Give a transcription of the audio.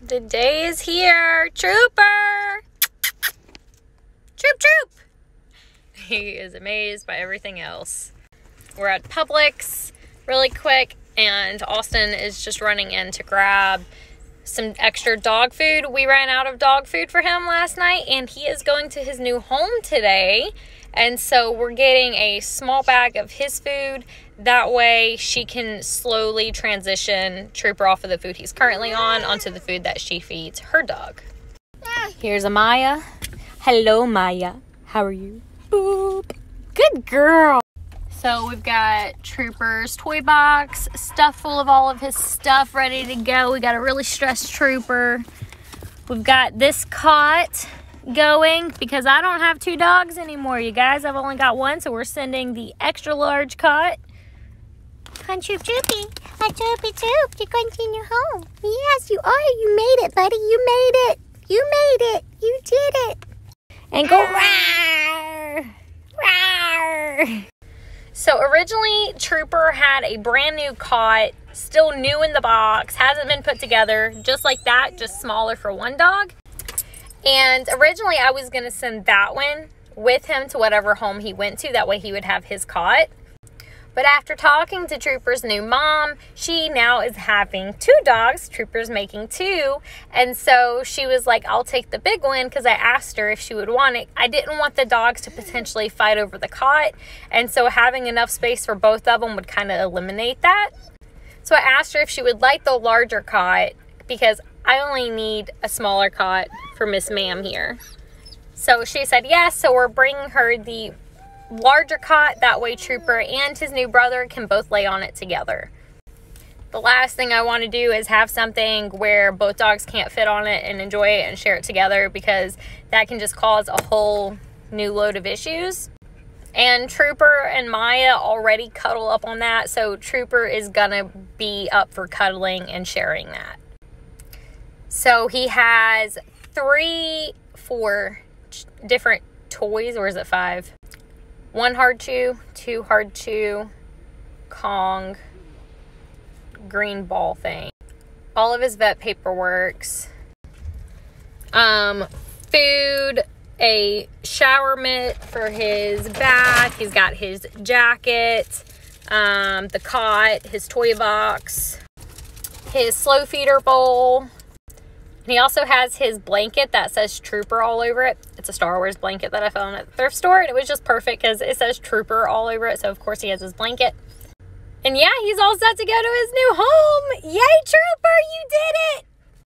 The day is here. Trooper! Troop, troop! He is amazed by everything else. We're at Publix really quick, and Austin is just running in to grab some extra dog food. We ran out of dog food for him last night, and he is going to his new home today. And so we're getting a small bag of his food. That way, she can slowly transition Trooper off of the food he's currently on onto the food that she feeds her dog. Here's Amaya. Hello, Maya. How are you? Boop. Good girl. So we've got Trooper's toy box stuff full of all of his stuff ready to go. We got a really stressed Trooper. We've got this cot going because I don't have two dogs anymore, you guys. I've only got one, so we're sending the extra large cot. Come Troop Troopy. Hi Troopy Troop. You're going to your home. Yes, you are. You made it, buddy. You made it. You made it. You did it. And go rawr, rawr. So originally, Trooper had a brand new cot, still new in the box, hasn't been put together, just like that, just smaller for one dog. And originally, I was going to send that one with him to whatever home he went to. That way, he would have his cot. But after talking to Trooper's new mom, she now is having two dogs. Trooper's making two. And so she was like, I'll take the big one because I asked her if she would want it. I didn't want the dogs to potentially fight over the cot. And so having enough space for both of them would kind of eliminate that. So I asked her if she would like the larger cot because I only need a smaller cot for Miss Ma'am here. So she said yes. So we're bringing her the larger cot. That way, Trooper and his new brother can both lay on it together. The last thing I want to do is have something where both dogs can't fit on it and enjoy it and share it together because that can just cause a whole new load of issues. And Trooper and Maya already cuddle up on that, so Trooper is gonna be up for cuddling and sharing that. So he has three, four different toys, or is it five? One hard chew, two hard chew, Kong, green ball thing. All of his vet paperworks. Um, food, a shower mitt for his bath. He's got his jacket, um, the cot, his toy box, his slow feeder bowl, and he also has his blanket that says Trooper all over it. It's a Star Wars blanket that I found at the thrift store, and it was just perfect because it says Trooper all over it. So, of course, he has his blanket. And yeah, he's all set to go to his new home. Yay, Trooper, you did it!